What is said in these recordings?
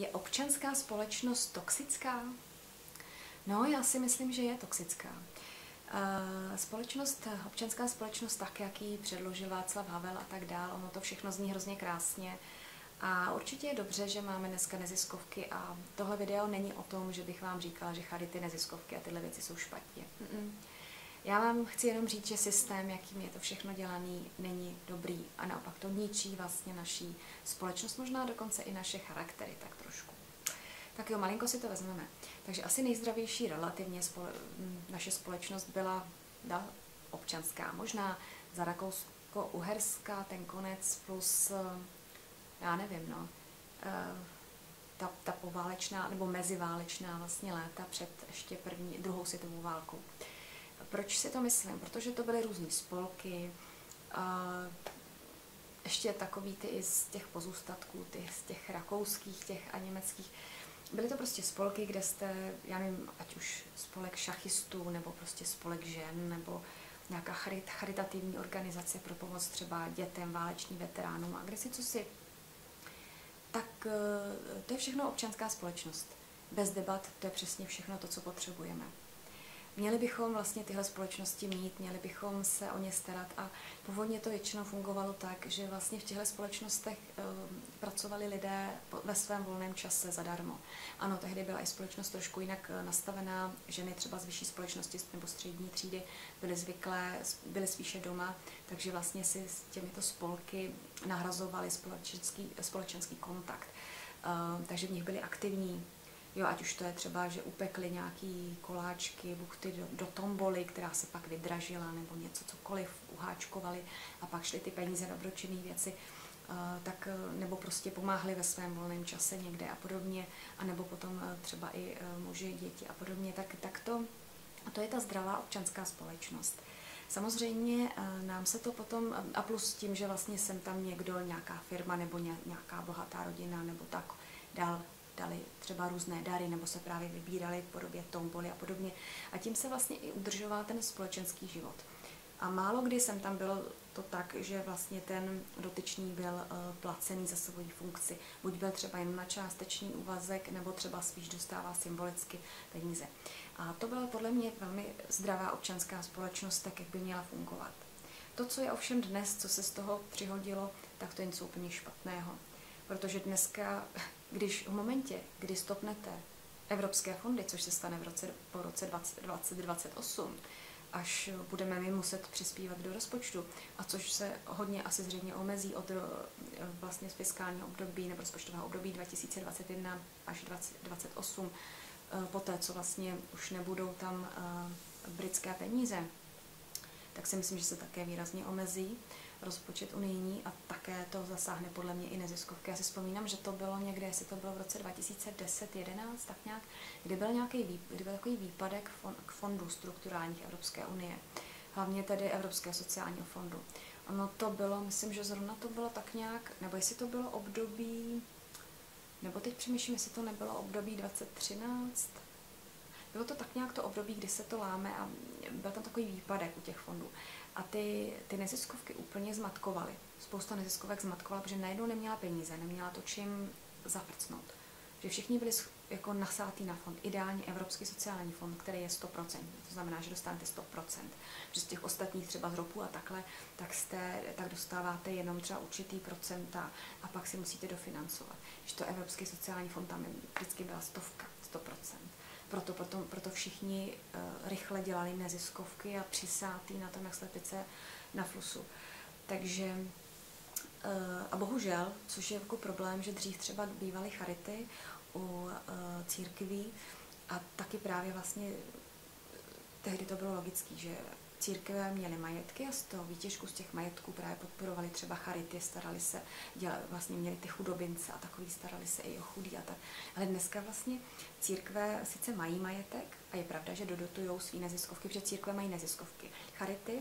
Je občanská společnost toxická? No, já si myslím, že je toxická. Eh, společnost, občanská společnost tak, jak ji předložil Václav Havel a tak dál, ono to všechno zní hrozně krásně. A určitě je dobře, že máme dneska neziskovky a tohle video není o tom, že bych vám říkala, že charity, neziskovky a tyhle věci jsou špatně. Mm-mm. Já vám chci jenom říct, že systém, jakým je to všechno dělaný, není dobrý a naopak to ničí vlastně naší společnost, možná dokonce i naše charaktery tak trošku. Tak jo, malinko si to vezmeme. Takže asi nejzdravější relativně spole- naše společnost byla da, občanská. Možná za Rakousko-Uherská ten konec plus, eh, já nevím, no, eh, ta, ta poválečná nebo meziválečná vlastně léta před ještě první, druhou světovou válkou. Proč si to myslím? Protože to byly různé spolky, ještě takový ty i z těch pozůstatků, ty z těch rakouských těch a německých. Byly to prostě spolky, kde jste, já nevím, ať už spolek šachistů, nebo prostě spolek žen, nebo nějaká charit, charitativní organizace pro pomoc třeba dětem, válečním veteránům a kde si co si. Tak eh, to je všechno občanská společnost. Bez debat to je přesně všechno to, co potřebujeme. Měli bychom vlastně tyhle společnosti mít, měli bychom se o ně starat a původně to většinou fungovalo tak, že vlastně v těchto společnostech um, pracovali lidé ve svém volném čase zadarmo. Ano, tehdy byla i společnost trošku jinak eh, nastavená, ženy třeba z vyšší společnosti nebo střední třídy byly zvyklé, byly spíše doma, takže vlastně si s těmito spolky nahrazovali společenský, společenský kontakt. Uh, takže v nich byli aktivní Jo, ať už to je třeba, že upekli nějaký koláčky, buchty do, do tomboly, která se pak vydražila, nebo něco cokoliv, uháčkovali a pak šly ty peníze na dobročinné věci, uh, tak, eh, nebo prostě pomáhali ve svém volném čase někde a podobně, a nebo potom uh, třeba i muži, děti a podobně, tak, tak to, to je ta zdravá občanská společnost. Samozřejmě nám se to potom, a plus tím, že vlastně jsem tam někdo, nějaká firma nebo nějaká bohatá rodina nebo tak dál dali třeba různé dary nebo se právě vybírali v podobě tomboly a podobně. A tím se vlastně i udržoval ten společenský život. A málo kdy jsem tam bylo to tak, že vlastně ten dotyčný byl uh, placený za svoji funkci. Buď byl třeba jen na částečný úvazek, nebo třeba spíš dostával symbolicky peníze. A to byla podle mě velmi zdravá občanská společnost, tak jak by měla fungovat. To, co je ovšem dnes, co se z toho přihodilo, tak to je něco úplně špatného. Protože dneska když v momentě, kdy stopnete evropské fondy, což se stane v roce, po roce 2028, až budeme my muset přispívat do rozpočtu, a což se hodně asi zřejmě omezí od vlastně z fiskálního období nebo rozpočtového období 2021 až 2028, eh, poté, co vlastně už nebudou tam eh, britské peníze, tak si myslím, že se také výrazně omezí rozpočet unijní a také to zasáhne podle mě i neziskovky. Já si vzpomínám, že to bylo někde, jestli to bylo v roce 2010-11, tak nějak, kdy byl nějaký kdy byl takový výpadek k fondu strukturálních Evropské unie, hlavně tedy Evropského sociálního fondu. Ono to bylo, myslím, že zrovna to bylo tak nějak, nebo jestli to bylo období, nebo teď přemýšlím, jestli to nebylo období 2013, bylo to tak nějak to období, kdy se to láme a byl tam takový výpadek u těch fondů. A ty, ty neziskovky úplně zmatkovaly. Spousta neziskovek zmatkovala, protože najednou neměla peníze, neměla to čím zafrcnout. Že všichni byli jako nasátý na fond, ideálně Evropský sociální fond, který je 100%, to znamená, že dostanete 100%. Že z těch ostatních třeba z ropu a takhle, tak, jste, tak dostáváte jenom třeba určitý procenta a pak si musíte dofinancovat. Že to Evropský sociální fond tam vždycky byla stovka, 100% proto, proto, proto všichni uh, rychle dělali neziskovky a přisátý na tom, jak slepice na flusu. Takže uh, a bohužel, což je jako problém, že dřív třeba bývaly charity u uh, církví a taky právě vlastně tehdy to bylo logické, že církve měly majetky a z toho výtěžku z těch majetků právě podporovali třeba charity, starali se, dělali, vlastně měli ty chudobince a takový starali se i o chudí a tak. Ale dneska vlastně církve sice mají majetek a je pravda, že dodotují svý neziskovky, protože církve mají neziskovky. Charity,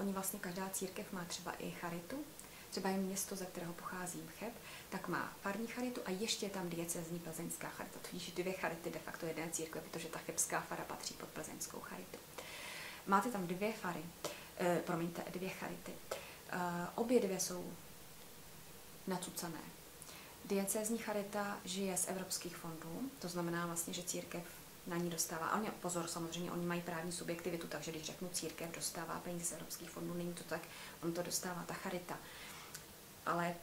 oni vlastně každá církev má třeba i charitu, třeba je město, ze kterého pochází Cheb, tak má farní charitu a ještě je tam diecezní plzeňská charita. Tudíž dvě charity de facto jedné církve, protože ta chebská fara patří pod plzeňskou charitu. Máte tam dvě fary, eh, promiňte, dvě charity. Eh, obě dvě jsou nacucané. diecézní charita žije z evropských fondů, to znamená vlastně, že církev na ní dostává, ale pozor, samozřejmě oni mají právní subjektivitu, takže když řeknu církev dostává peníze z evropských fondů, není to tak, on to dostává ta charita. Ale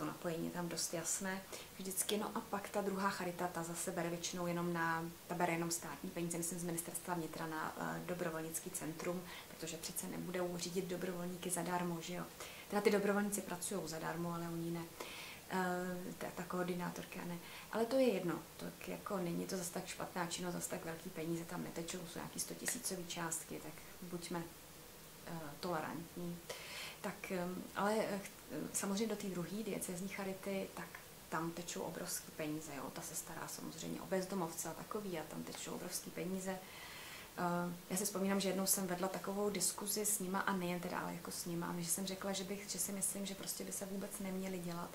to napojení je tam dost jasné vždycky. No a pak ta druhá charita, ta zase bere většinou jenom na, ta bere jenom státní peníze, myslím z ministerstva vnitra na uh, dobrovolnický centrum, protože přece nebudou řídit dobrovolníky zadarmo, že jo. Teda ty dobrovolníci pracují zadarmo, ale oni ne. Uh, ta, koordinátorka ne. Ale to je jedno, to jako není to zase tak špatná činnost, zase tak velký peníze tam netečou, jsou nějaký 100 tisícový částky, tak buďme tolerantní. Tak, ale uh, samozřejmě do té druhé diecezní charity, tak tam tečou obrovské peníze, jo. ta se stará samozřejmě o bezdomovce a takový a tam tečou obrovské peníze. Já si vzpomínám, že jednou jsem vedla takovou diskuzi s nima a nejen teda, ale jako s nima, že jsem řekla, že, bych, že si myslím, že prostě by se vůbec neměli dělat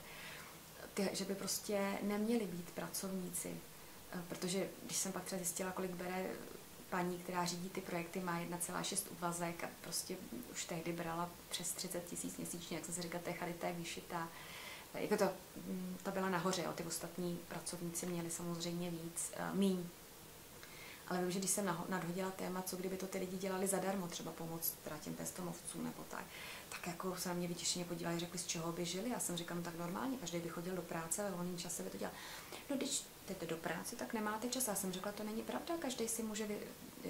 ty, že by prostě neměli být pracovníci, eh, protože když jsem pak třeba zjistila, kolik bere paní, která řídí ty projekty, má 1,6 uvazek a prostě už tehdy brala přes 30 tisíc měsíčně, jak jsem si říkala, to je charita vyšitá. Eh, jako to, mm, to byla nahoře, jo. ty ostatní pracovníci měli samozřejmě víc, uh, míň. Ale vím, že když jsem nadhodila téma, co kdyby to ty lidi dělali zadarmo, třeba pomoc teda těm pestomovcům nebo tak, tak jako se na mě vytěšeně podívali, řekli, z čeho by žili. Já jsem říkala, no tak normálně, každý by chodil do práce, ve volném čase by to dělal. No když jdete do práce, tak nemáte čas. Já jsem řekla, to není pravda, každý si může.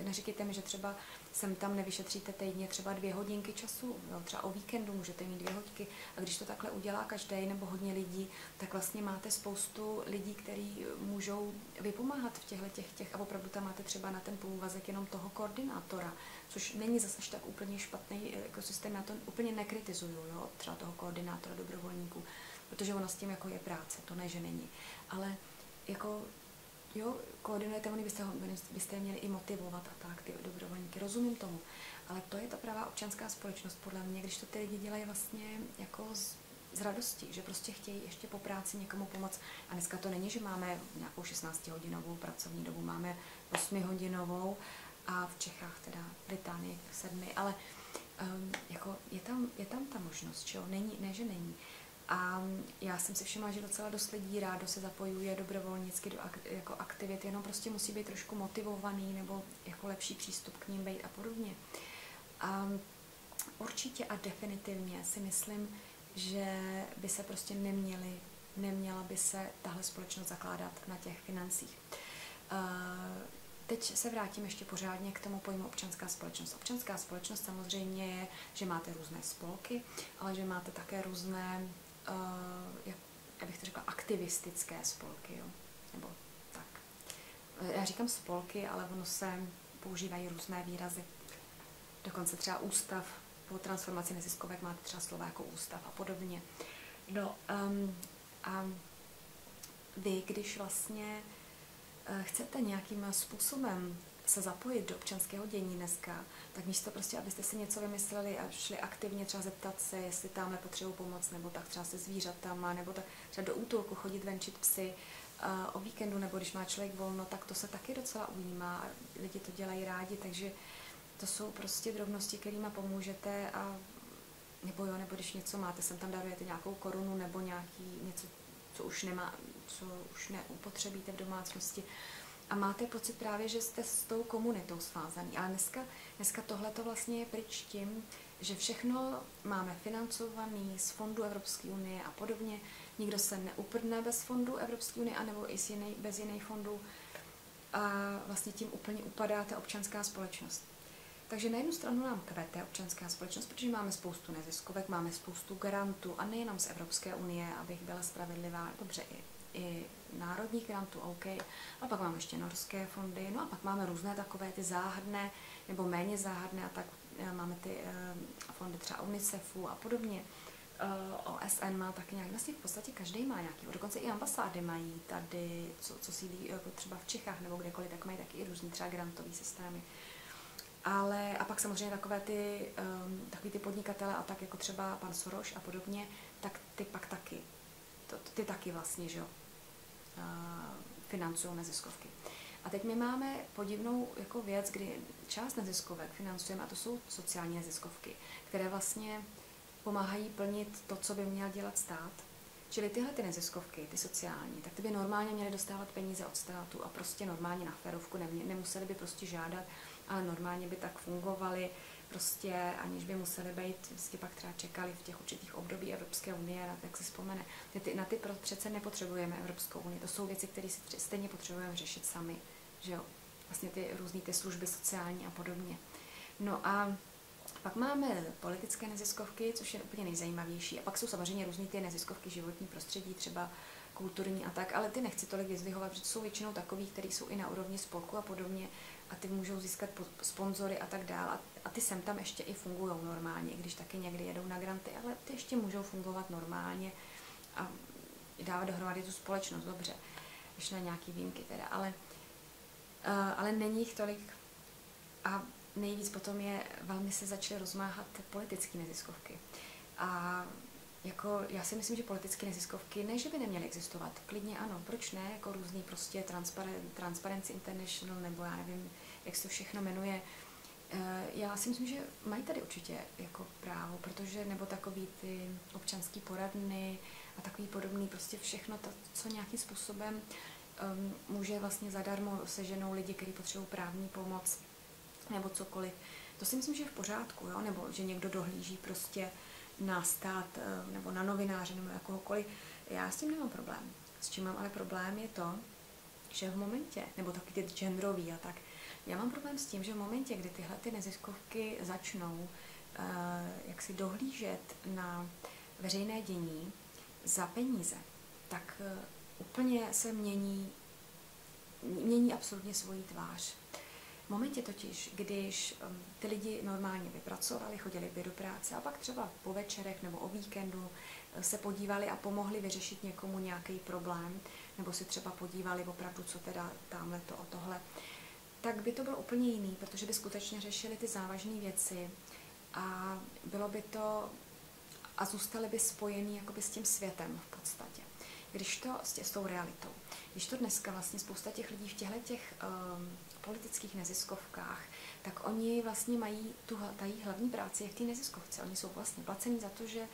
Neříkejte mi, že třeba sem tam nevyšetříte týdně třeba dvě hodinky času, jo, třeba o víkendu můžete mít dvě hodinky. A když to takhle udělá každý nebo hodně lidí, tak vlastně máte spoustu lidí, kteří můžou vypomáhat v těchto těch, těch a opravdu tam máte třeba na ten půlvazek jenom toho koordinátora, což není zase až tak úplně špatný jako systém, já to úplně nekritizuju, jo, třeba toho koordinátora dobrovolníků, protože ono s tím jako je práce, to ne, že není, ale jako jo, koordinujete, oni byste, ho, byste měli i motivovat a tak, ty dobrovolníky, rozumím tomu, ale to je ta pravá občanská společnost, podle mě, když to ty lidi dělají vlastně jako z, z radosti, že prostě chtějí ještě po práci někomu pomoct. A dneska to není, že máme nějakou 16-hodinovou pracovní dobu, máme 8-hodinovou a v Čechách teda Británii sedmi, ale um, jako je, tam, je tam ta možnost, že jo? Není, ne, že není. A já jsem si všimla, že docela dost lidí rádo se zapojuje dobrovolnicky do ak- jako aktivit, jenom prostě musí být trošku motivovaný nebo jako lepší přístup k ním být a podobně. A určitě a definitivně si myslím, že by se prostě neměli, neměla by se tahle společnost zakládat na těch financích. Teď se vrátím ještě pořádně k tomu pojmu občanská společnost. Občanská společnost samozřejmě je, že máte různé spolky, ale že máte také různé jak, jak bych to řekla, aktivistické spolky, jo? nebo tak. Já říkám spolky, ale ono se používají různé výrazy. Dokonce třeba ústav, po transformaci neziskovek máte třeba slova jako ústav a podobně. No um, a vy, když vlastně uh, chcete nějakým způsobem se zapojit do občanského dění dneska, tak místo prostě, abyste si něco vymysleli a šli aktivně třeba zeptat se, jestli tamhle potřebují pomoc, nebo tak třeba se zvířatama, nebo tak třeba do útulku chodit venčit psy uh, o víkendu, nebo když má člověk volno, tak to se taky docela ujímá a lidi to dělají rádi, takže to jsou prostě drobnosti, kterými pomůžete a nebo jo, nebo když něco máte, sem tam darujete nějakou korunu nebo nějaký něco, co už nemá, co už neupotřebíte v domácnosti, a máte pocit právě, že jste s tou komunitou svázaný. Ale dneska, dneska tohle to vlastně je pryč tím, že všechno máme financovaný z fondů Evropské unie a podobně. Nikdo se neuprdne bez fondů Evropské unie, anebo i z jinej, bez jiných fondů. A vlastně tím úplně upadá ta občanská společnost. Takže na jednu stranu nám kvete občanská společnost, protože máme spoustu neziskovek, máme spoustu grantů a nejenom z Evropské unie, abych byla spravedlivá, dobře i, i národních grantů, OK. A pak máme ještě norské fondy, no a pak máme různé takové ty záhadné nebo méně záhadné a tak eh, máme ty uh, fondy třeba UNICEFu a podobně. Eh, OSN má taky nějak, vlastně v podstatě každý má nějaký, dokonce i ambasády mají tady, co, co sídlí jako třeba v Čechách nebo kdekoliv, tak mají taky i různý třeba grantový systémy. Ale a pak samozřejmě takové ty, um, takový ty podnikatele a tak jako třeba pan Soros a podobně, tak ty pak taky. To, ty taky vlastně, že jo, financují neziskovky. A teď my máme podivnou jako věc, kdy část neziskovek financujeme, a to jsou sociální neziskovky, které vlastně pomáhají plnit to, co by měl dělat stát. Čili tyhle ty neziskovky, ty sociální, tak ty by normálně měly dostávat peníze od státu a prostě normálně na ferovku nemuseli by prostě žádat, ale normálně by tak fungovaly, prostě aniž by museli být, vždycky pak třeba čekali v těch určitých období Evropské unie, na jak si vzpomene. Ty, na ty přece nepotřebujeme Evropskou unii, to jsou věci, které si stejně potřebujeme řešit sami, že jo, vlastně ty různé ty služby sociální a podobně. No a pak máme politické neziskovky, což je úplně nejzajímavější. A pak jsou samozřejmě různé ty neziskovky životní prostředí, třeba kulturní a tak, ale ty nechci tolik vyzdvihovat, protože jsou většinou takový, které jsou i na úrovni spolku a podobně a ty můžou získat sponzory a tak dále. A ty sem tam ještě i fungují normálně, když taky někdy jedou na granty, ale ty ještě můžou fungovat normálně a dávat dohromady tu společnost, dobře, když na nějaký výjimky teda, ale, uh, ale není jich tolik a nejvíc potom je, velmi se začaly rozmáhat politické neziskovky. A jako, já si myslím, že politické neziskovky, ne, že by neměly existovat, klidně ano, proč ne, jako různý prostě Transparent, Transparency International, nebo já nevím, jak se to všechno jmenuje, eh, já si myslím, že mají tady určitě jako právo, protože nebo takový ty občanský poradny a takový podobný, prostě všechno to, co nějakým způsobem um, může vlastně zadarmo seženou lidi, kteří potřebují právní pomoc nebo cokoliv. To si myslím, že je v pořádku, jo? nebo že někdo dohlíží prostě na stát eh, nebo na novináře nebo jakohokoliv. Já s tím nemám problém. S čím mám ale problém je to, že v momentě, nebo taky ty genderový a tak, já mám problém s tím, že v momentě, kdy tyhle ty neziskovky začnou uh, jak si dohlížet na veřejné dění za peníze, tak uh, úplně se mění, mění absolutně svoji tvář. V momentě totiž, když um, ty lidi normálně vypracovali, chodili by do práce a pak třeba po večerech nebo o víkendu uh, se podívali a pomohli vyřešit někomu nějaký problém, nebo si třeba podívali opravdu, co teda tamhle to a tohle, tak by to bylo úplně jiný, protože by skutečně řešili ty závažné věci a bylo by to a zůstali by spojený jakoby s tím světem v podstatě. Když to s, tě, s tou realitou. Když to dneska vlastně spousta těch lidí v těchto těch um, politických neziskovkách, tak oni vlastně mají tu tají hlavní práci jak ty neziskovce. Oni jsou vlastně placení za to, že uh,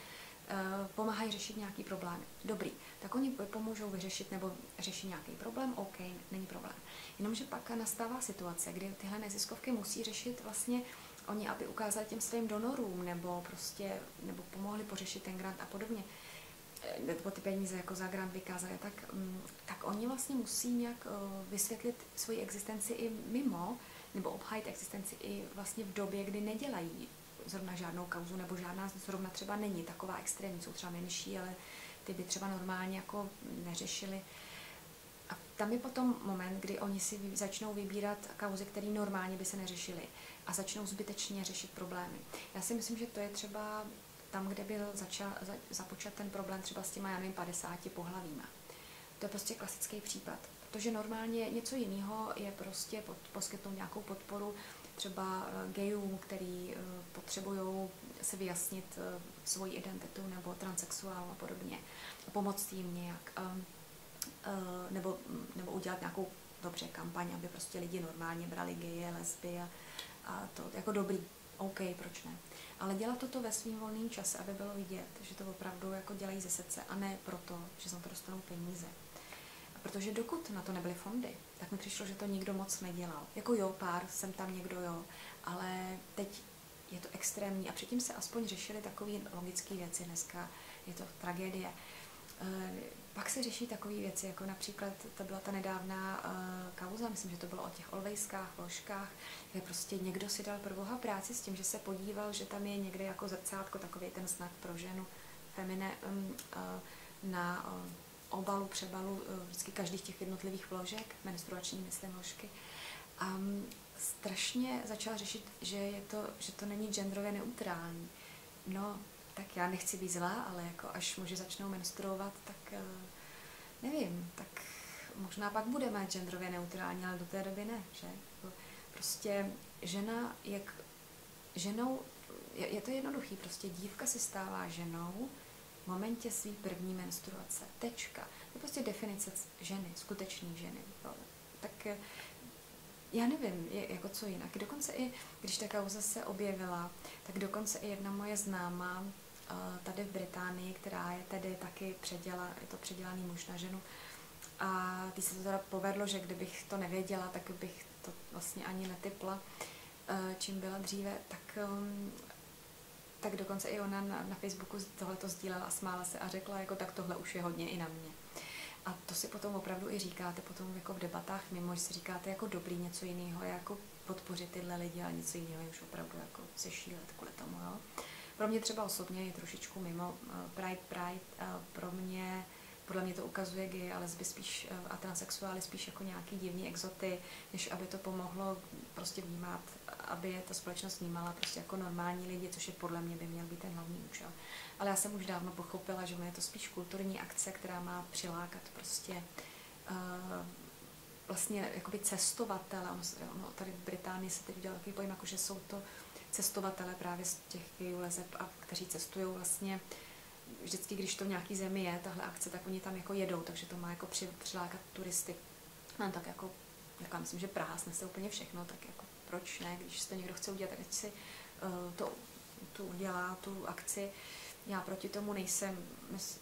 pomáhají řešit nějaký problém. Dobrý, tak oni pomůžou vyřešit nebo řešit nějaký problém, OK, není problém. Jenomže pak nastává situace, kdy tyhle neziskovky musí řešit vlastně oni, aby ukázali těm svým donorům nebo prostě, nebo pomohli pořešit ten grant a podobně, nebo ty peníze jako za grant vykázali, tak, mm, tak oni vlastně musí nějak eh, vysvětlit svoji existenci i mimo, nebo obhájit existenci i vlastně v době, kdy nedělají zrovna žádnou kauzu, nebo žádná zrovna třeba není taková extrémní, jsou třeba menší, ale ty by třeba normálně jako neřešili. A tam je potom moment, kdy oni si začnou vybírat kauzy, které normálně by se neřešily a začnou zbytečně řešit problémy. Já si myslím, že to je třeba tam, kde byl začal, za, započat ten problém třeba s těma, já nevím, 50 pohlavíma. To je prostě klasický případ. Protože normálně něco jiného je prostě pod, poskytnout nějakou podporu třeba uh, gayům, který uh, potřebují se vyjasnit uh, svoji identitu nebo transexuálům a podobně. Pomoct jim nějak. Uh, nebo, nebo udělat nějakou dobře kampaň, aby prostě lidi normálně brali geje, lesby a, a to jako dobrý. OK, proč ne? ale dělat toto ve svým volném čase, aby bylo vidět, že to opravdu jako dělají ze srdce a ne proto, že za to dostanou peníze. A protože dokud na to nebyly fondy, tak mi přišlo, že to nikdo moc nedělal. Jako jo, pár, jsem tam někdo jo, ale teď je to extrémní a předtím se aspoň řešily takové logické věci. Dneska je to tragédie. Pak se řeší takové věci, jako například to byla ta nedávná uh, kauza, myslím, že to bylo o těch olvejskách, vložkách, kde prostě někdo si dal prvoha práci s tím, že se podíval, že tam je někde jako zrcátko, takový ten znak pro ženu, femine, um, uh, na uh, obalu, přebalu uh, vždycky každých těch jednotlivých vložek, menstruační, myslím, vložky. A um, strašně začal řešit, že, je to, že to není genderově neutrální. No, tak já nechci být zlá, ale jako až muži začnou menstruovat, tak eh, nevím, tak možná pak budeme genderově neutrální, ale do té doby ne, že? Jako prostě žena, jak ženou, je, to jednoduchý, prostě dívka se stává ženou v momentě své první menstruace. Tečka. To je prostě definice ženy, skutečné ženy. Tak eh, já nevím, je, jako co jinak. Dokonce i, když ta kauza se objevila, tak dokonce i jedna moje známá tady v Británii, která je tedy taky předěla, je to předělaný muž na ženu. A když se to teda povedlo, že kdybych to nevěděla, tak bych to vlastně ani netypla, čím byla dříve, tak um, tak dokonce i ona na, na Facebooku tohle to sdílela a smála se a řekla, jako tak tohle už je hodně i na mě. A to si potom opravdu i říkáte potom jako v debatách mimo, že si říkáte jako dobrý něco jiného, jako podpořit tyhle lidi, ale něco jiného je už opravdu jako se šílet kvůli tomu. Jo. Pro mě třeba osobně je trošičku mimo uh, Pride Pride, uh, pro mě podle mě to ukazuje gay a lesby spíš uh, a transexuály spíš jako nějaký divný exoty, než aby to pomohlo prostě vnímat, aby je ta společnost vnímala prostě jako normální lidi, což je podle mě by měl být ten hlavní účel. Ale já jsem už dávno pochopila, že je to spíš kulturní akce, která má přilákat prostě uh, vlastně jakoby cestovatele. Ono, tady v Británii se teď udělal takový pojem, jako že jsou to cestovatele právě z těch lezeb, a kteří cestují vlastně vždycky, když to v nějaký zemi je, tahle akce, tak oni tam jako jedou, takže to má jako při, přilákat turisty. No, tak jako, jako myslím, že Praha snese úplně všechno, tak jako proč ne, když to někdo chce udělat, tak ať si uh, to, tu udělá, tu akci. Já proti tomu nejsem,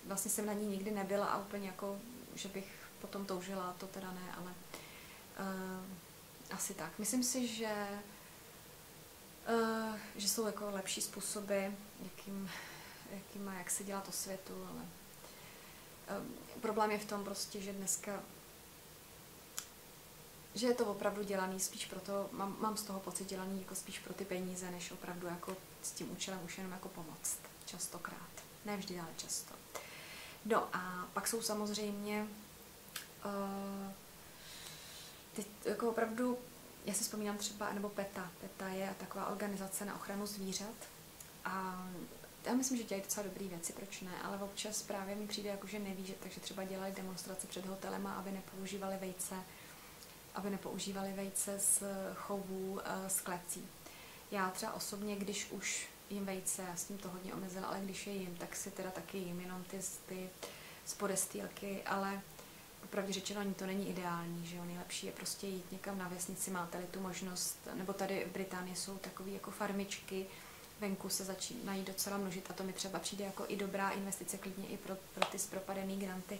vlastně jsem na ní nikdy nebyla a úplně jako, že bych potom toužila, to teda ne, ale uh, asi tak. Myslím si, že uh, že jsou jako lepší způsoby, jakým, jakým má, jak se dělat o světu, ale problém je v tom prostě, že dneska že je to opravdu dělaný spíš proto, mám, mám z toho pocit dělaný jako spíš pro ty peníze, než opravdu jako s tím účelem už jenom jako pomoct. Častokrát. Ne vždy, ale často. No a pak jsou samozřejmě uh, teď jako opravdu, já si vzpomínám třeba, nebo PETA. PETA je taková organizace na ochranu zvířat a já myslím, že dělají docela dobré věci, proč ne, ale občas právě mi přijde jako, že neví, že, takže třeba dělají demonstrace před hotelem, aby nepoužívali vejce aby nepoužívali vejce z chovů eh, z klecí. Já třeba osobně, když už jim vejce, já s tím to hodně omezila, ale když je jim, tak si teda taky jim jenom ty, ty spodestýlky, ale opravdu řečeno, ani to není ideální, že jo, nejlepší je prostě jít někam na vesnici, máte-li tu možnost, nebo tady v Británii jsou takové jako farmičky, venku se začínají docela množit a to mi třeba přijde jako i dobrá investice, klidně i pro, pro ty zpropadený granty,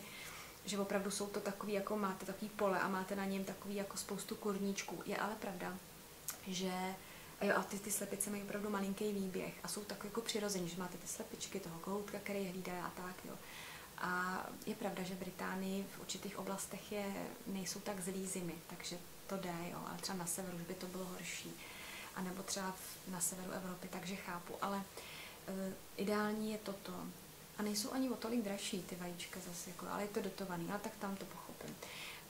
že opravdu jsou to takový, jako máte takový pole a máte na něm takový jako spoustu kurníčků. Je ale pravda, že a jo, a ty, ty slepice mají opravdu malinký výběh a jsou tak jako přirození, že máte ty slepičky, toho kohoutka, který hlídá a tak, jo. A je pravda, že Británii v určitých oblastech je, nejsou tak zlý zimy, takže to jde, jo, ale třeba na severu už by to bylo horší. A nebo třeba na severu Evropy, takže chápu, ale uh, ideální je toto, a nejsou ani o tolik dražší ty vajíčka zase, jako, ale je to dotovaný, ale tak tam to pochopím.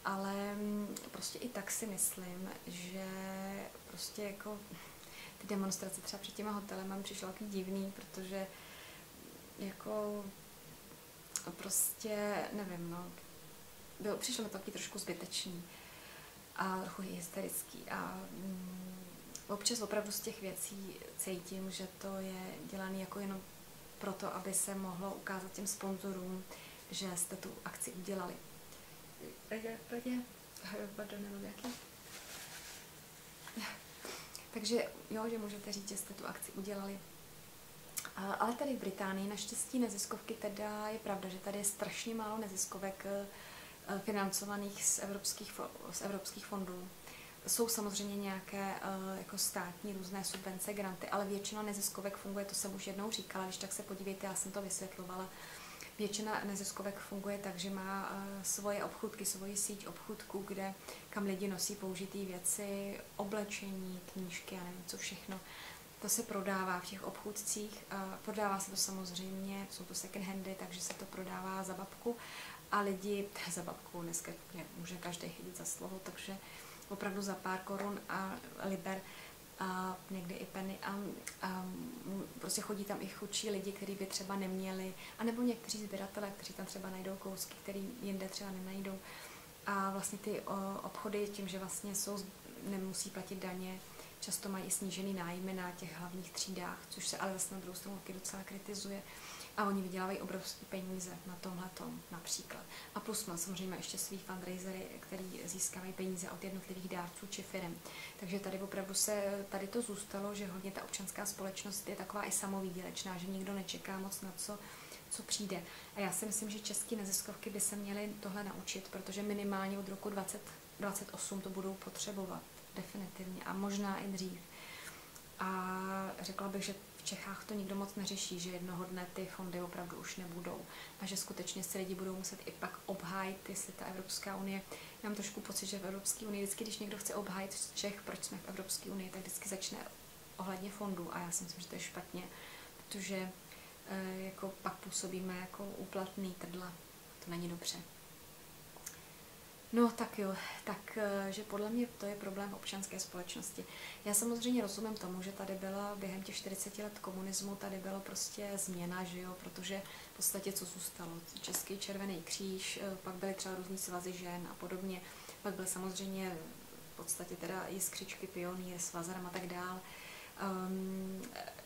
Ale mm, prostě i tak si myslím, že prostě jako ty demonstrace třeba před těma hotelem mi přišlo taky divný, protože jako prostě, nevím, no, byl, přišlo mi to taky trošku zbytečný a trochu hysterický a mm, občas opravdu z těch věcí cítím, že to je dělané jako jenom proto, aby se mohlo ukázat těm sponzorům, že jste tu akci udělali. Pardon, jaký. Takže jo, že můžete říct, že jste tu akci udělali. Ale tady v Británii naštěstí neziskovky teda je pravda, že tady je strašně málo neziskovek eh, financovaných z evropských, z evropských fondů. Jsou samozřejmě nějaké uh, jako státní různé subvence, granty, ale většina neziskovek funguje, to jsem už jednou říkala, když tak se podívejte, já jsem to vysvětlovala. Většina neziskovek funguje tak, že má svoje obchůdky, svoji síť obchůdků, kde kam lidi nosí použitý věci, oblečení, knížky a nevím co všechno. To se prodává v těch obchůdcích. Prodává se to samozřejmě, jsou to second handy, takže se to prodává za babku a lidi za babku dneska může každý chytit za slovo, takže opravdu za pár korun a liber a někdy i penny a, a prostě chodí tam i chudší lidi, kteří by třeba neměli, anebo někteří sběratelé, kteří tam třeba najdou kousky, který jinde třeba nenajdou. A vlastně ty obchody tím, že vlastně jsou, nemusí platit daně, často mají i snížený nájmy na těch hlavních třídách, což se ale zase na druhou stranu taky docela kritizuje, A oni vydělávají obrovské peníze na tomhle například. A plus má samozřejmě ještě svý fundraisery, který získávají peníze od jednotlivých dárců či firm. Takže tady opravdu se, tady to zůstalo, že hodně ta občanská společnost je taková i samovýdělečná, že nikdo nečeká moc na co, co přijde. A já si myslím, že české neziskovky by se měly tohle naučit, protože minimálně od roku 2028 to budou potřebovat definitivně a možná i dřív. A řekla bych, že v Čechách to nikdo moc neřeší, že jednoho dne ty fondy opravdu už nebudou a že skutečně se lidi budou muset i pak obhájit, jestli ta Evropská unie. Já mám trošku pocit, že v Evropské unii vždycky, když někdo chce obhájit z Čech, proč jsme v Evropské unii, tak vždycky začne ohledně fondů a já si myslím, že to je špatně, protože e, jako pak působíme jako úplatný trdla. To není dobře. No tak jo, tak eh, že podle mě to je problém občanské společnosti. Já samozřejmě rozumím tomu, že tady byla během těch 40 let komunismu, tady byla prostě změna, že jo, protože v podstatě co zůstalo, Český červený kříž, eh, pak byly třeba různý svazy žen a podobně, pak byly samozřejmě v podstatě teda i skřičky, pionýr, svazarem a tak dál. Um,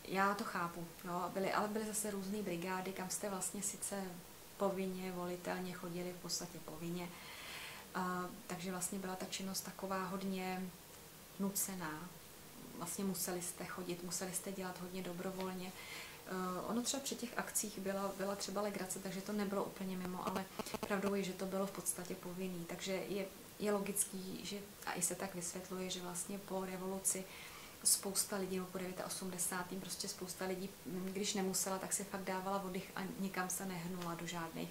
já to chápu, jo, byly, ale byly zase různé brigády, kam jste vlastně sice povinně, volitelně chodili, v podstatě povinně, a, takže vlastně byla ta činnost taková hodně nucená. Vlastně museli jste chodit, museli jste dělat hodně dobrovolně. Uh, ono třeba při těch akcích byla, byla třeba legrace, takže to nebylo úplně mimo, ale pravdou je, že to bylo v podstatě povinný. Takže je, je logický, že a i se tak vysvětluje, že vlastně po revoluci spousta lidí, po 89. prostě spousta lidí, když nemusela, tak si fakt dávala vody a nikam se nehnula do žádných,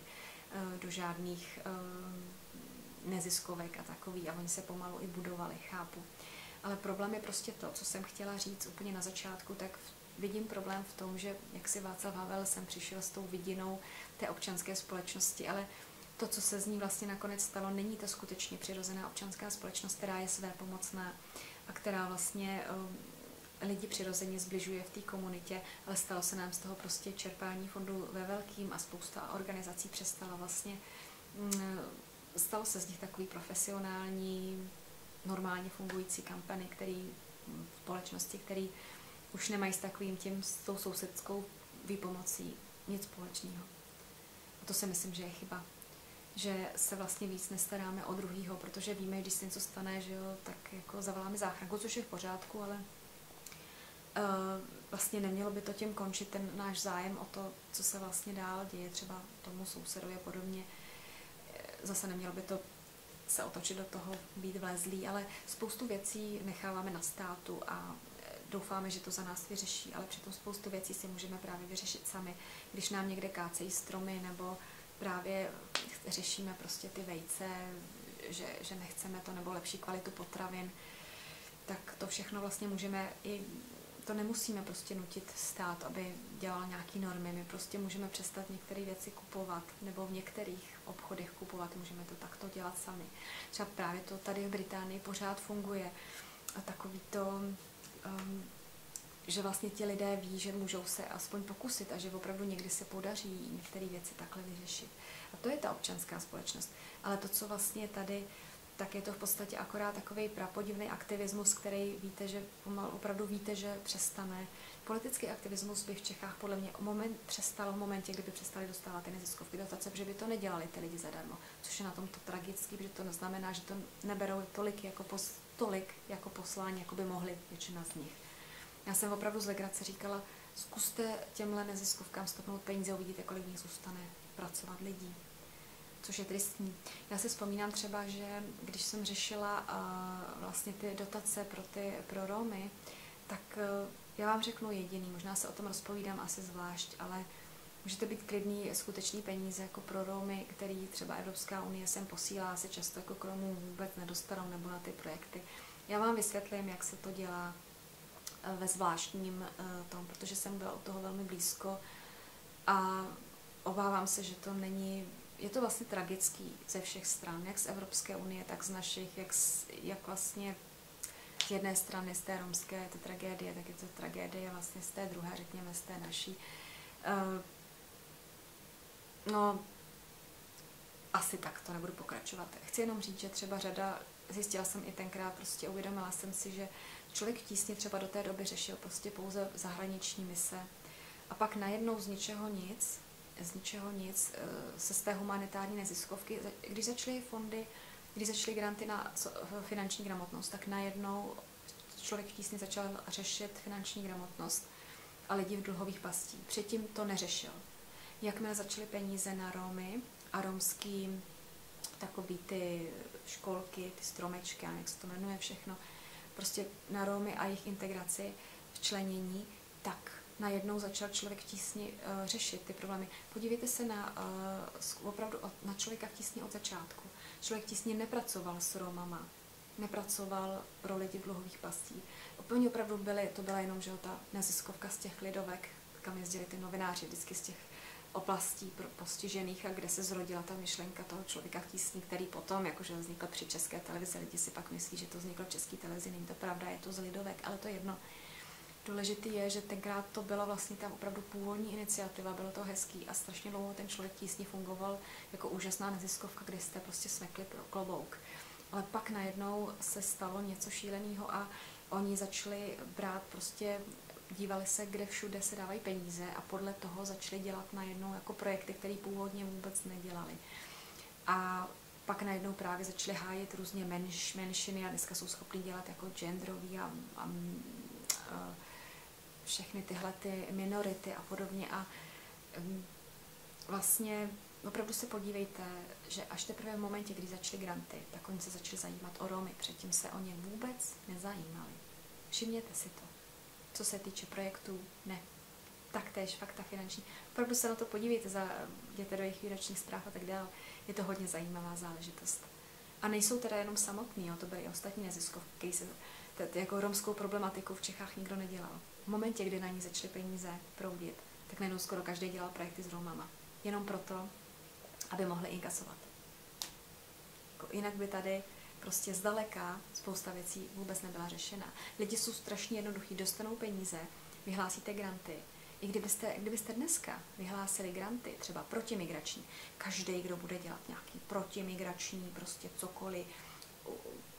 uh, do žádných uh, neziskovek a takový a oni se pomalu i budovali, chápu. Ale problém je prostě to, co jsem chtěla říct úplně na začátku, tak vidím problém v tom, že jak si Václav Havel jsem přišel s tou vidinou té občanské společnosti, ale to, co se z ní vlastně nakonec stalo, není to skutečně přirozená občanská společnost, která je své pomocná a která vlastně um, lidi přirozeně zbližuje v té komunitě, ale stalo se nám z toho prostě čerpání fondů ve velkým a spousta organizací přestala vlastně um, stalo se z nich takový profesionální, normálně fungující kampany, který v společnosti, který už nemají s takovým tím, s tou sousedskou výpomocí nic společného. A to si myslím, že je chyba. Že se vlastně víc nestaráme o druhýho, protože víme, když se něco stane, že jo, tak jako zavoláme záchranku, což je v pořádku, ale uh, vlastně nemělo by to tím končit ten náš zájem o to, co se vlastně dál děje, třeba tomu sousedovi a podobně zase nemělo by to se otočit do toho, být vlezlý, ale spoustu věcí necháváme na státu a e, doufáme, že to za nás vyřeší, ale přitom spoustu věcí si můžeme právě vyřešit sami. Když nám někde kácejí stromy nebo právě řešíme prostě ty vejce, že, že nechceme to nebo lepší kvalitu potravin, tak to všechno vlastně můžeme i to nemusíme prostě nutit stát, aby dělal nějaké normy. My prostě můžeme přestat některé věci kupovat, nebo v některých obchodech kupovat, můžeme to takto dělat sami. Třeba právě to tady v Británii pořád funguje. A takový to, um, že vlastně ti lidé ví, že můžou se aspoň pokusit a že opravdu někdy se podaří některé věci takhle vyřešit. A to je ta občanská společnost. Ale to, co vlastně tady tak je to v podstatě akorát takový prapodivný aktivismus, který víte, že pomalu opravdu víte, že přestane. Politický aktivismus by v Čechách podle mě moment, přestal v momentě, kdyby přestali dostávat ty neziskovky dotace, protože by to nedělali ty lidi zadarmo, což je na tom to tragický, protože to znamená, že to neberou tolik jako, pos, tolik jako poslání, jako by mohli většina z nich. Já jsem opravdu z legrace říkala, zkuste těmhle neziskovkám stopnout peníze, uvidíte, kolik v nich zůstane pracovat lidí což je tristní. Já si vzpomínám třeba, že když jsem řešila uh, vlastně ty dotace pro, ty, pro Romy, tak uh, já vám řeknu jediný, možná se o tom rozpovídám asi zvlášť, ale můžete být klidný skutečný peníze jako pro Romy, který třeba Evropská unie sem posílá, se často jako k Romům vůbec nedostanou nebo na ty projekty. Já vám vysvětlím, jak se to dělá ve zvláštním tom, protože jsem byla od toho velmi blízko a obávám se, že to není je to vlastně tragický ze všech stran, jak z Evropské unie, tak z našich, jak, z, jak vlastně z jedné strany z té romské je to tragédie, tak je to tragédie vlastně z té druhé, řekněme, z té naší. Uh, no, asi tak to nebudu pokračovat. Chci jenom říct, že třeba řada, zjistila jsem i tenkrát, prostě uvědomila jsem si, že člověk v třeba do té doby řešil prostě pouze zahraniční mise a pak najednou z ničeho nic z ničeho nic eh, se z té humanitární neziskovky, když začaly fondy, když začaly granty na finanční gramotnost, tak najednou člověk v tísni začal řešit finanční gramotnost a lidi v dluhových pastí. Předtím to neřešil. Jakmile začaly peníze na Romy a romský takový ty školky, ty stromečky, jak se to jmenuje všechno, prostě na Romy a jejich integraci, včlenění, tak najednou začal člověk v tísni uh, řešit ty problémy. Podívejte se na, uh, opravdu na člověka v tísni od začátku. Člověk v tísni nepracoval s Romama, nepracoval pro lidi v dluhových pastí. Oni opravdu byli, to byla jenom že ta neziskovka z těch lidovek, kam jezdili ty novináři, vždycky z těch oblastí pro postižených a kde se zrodila ta myšlenka toho člověka v tísni, který potom, jakože vznikl při české televizi, lidi si pak myslí, že to vzniklo v české televizi, není to pravda, je to z lidovek, ale to jedno. Důležitý je, že tenkrát to byla vlastně ta opravdu původní iniciativa, bylo to hezký a strašně dlouho ten člověk tísni fungoval jako úžasná neziskovka, kde jste prostě smekli pro klobouk. Ale pak najednou se stalo něco šíleného a oni začali brát prostě dívali se, kde všude se dávají peníze a podle toho začali dělat najednou jako projekty, které původně vůbec nedělali. A pak najednou právě začali hájit různě menš, menšiny a dneska jsou schopni dělat jako genderový a, a, a všechny tyhle ty minority a podobně. A vlastně opravdu se podívejte, že až teprve v momentě, kdy začaly granty, tak oni se začali zajímat o Romy, předtím se o ně vůbec nezajímali. Všimněte si to. Co se týče projektů, ne. Taktéž fakta finanční. Opravdu se na to podívejte, za, jděte do jejich výročních zpráv a tak dále. Je to hodně zajímavá záležitost. A nejsou teda jenom samotní, to byly i ostatní neziskovky, se jako romskou problematiku v Čechách nikdo nedělal. V momentě, kdy na ní začaly peníze proudit, tak najednou skoro každý dělal projekty s Romama. Jenom proto, aby mohli inkasovat. Jako jinak by tady prostě zdaleka spousta věcí vůbec nebyla řešena. Lidi jsou strašně jednoduchí, dostanou peníze, vyhlásíte granty. I kdybyste, kdybyste dneska vyhlásili granty, třeba protimigrační, každý, kdo bude dělat nějaký protimigrační, prostě cokoliv,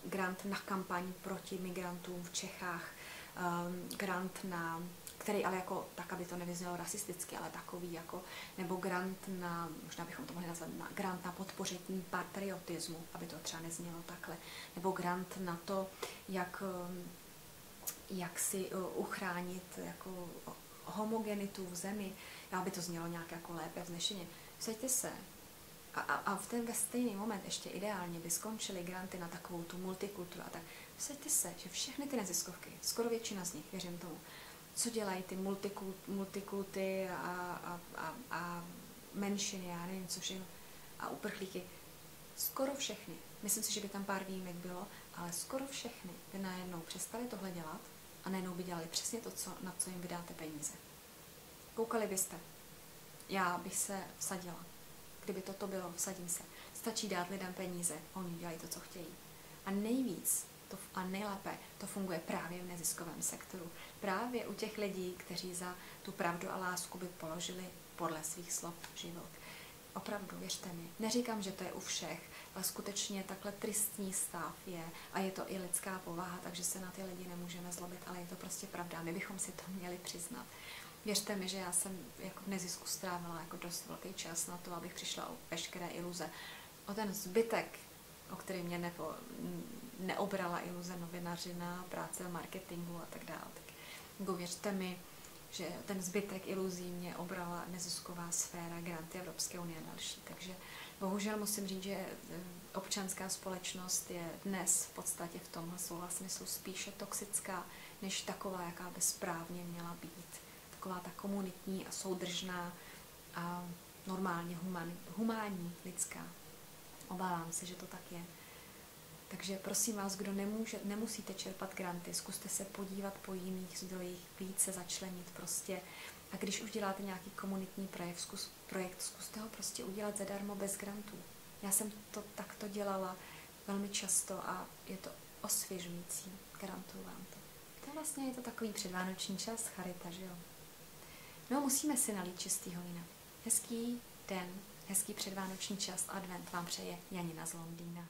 grant na kampaň proti migrantům v Čechách, um, grant na který ale jako tak, aby to nevyznělo rasisticky, ale takový jako, nebo grant na, možná bychom to mohli nazvat, na, grant na podpoření patriotismu, aby to třeba neznělo takhle, nebo grant na to, jak, um, jak si uh, uchránit jako homogenitu v zemi, aby to znělo nějak jako lépe vznešeně. Vsaďte se, a, a, a v ten ve stejný moment ještě ideálně by skončily granty na takovou tu multikulturu a tak. Vsaďte se, že všechny ty neziskovky, skoro většina z nich, věřím tomu, co dělají ty multikult, multikulty a, a, a, a menšiny, já nevím, co všechno, a uprchlíky. Skoro všechny. Myslím si, že by tam pár výjimek bylo, ale skoro všechny by najednou přestali tohle dělat a najednou by dělali přesně to, co, na co jim vydáte peníze. Koukali byste. Já bych se vsadila. Kdyby toto bylo, vsadím se. Stačí dát lidem peníze, oni dělají to, co chtějí. A nejvíc to, a nejlépe to funguje právě v neziskovém sektoru. Právě u těch lidí, kteří za tu pravdu a lásku by položili podle svých slov život. Opravdu, věřte mi. Neříkám, že to je u všech, ale skutečně takhle tristní stav je a je to i lidská povaha, takže se na ty lidi nemůžeme zlobit, ale je to prostě pravda. My bychom si to měli přiznat. Věřte mi, že já jsem jako v nezisku strávila jako dost velký čas na to, abych přišla o veškeré iluze. O ten zbytek, o který mě nepo, neobrala iluze novinařina, práce v marketingu a tak dále. Tak jako věřte mi, že ten zbytek iluzí mě obrala nezisková sféra, granty Evropské unie a další. Takže bohužel musím říct, že eh, občanská společnost je dnes v podstatě v tomhle slova smyslu spíše toxická, než taková, jaká by správně měla být. Taková ta komunitní a soudržná a normálně human, humánní, lidská. Obávám se, že to tak je. Takže prosím vás, kdo nemůže, nemusíte čerpat granty, zkuste se podívat po jiných zdrojích, více začlenit prostě. A když už děláte nějaký komunitní projekt, zkus, projekt, zkuste ho prostě udělat zadarmo bez grantů. Já jsem to takto dělala velmi často a je to osvěžující, garantuju vám to. To vlastně je to takový předvánoční čas, charita, že jo? No, musíme si nalít čistýho vína. Hezký den, hezký předvánoční čas, advent vám přeje Janina z Londýna.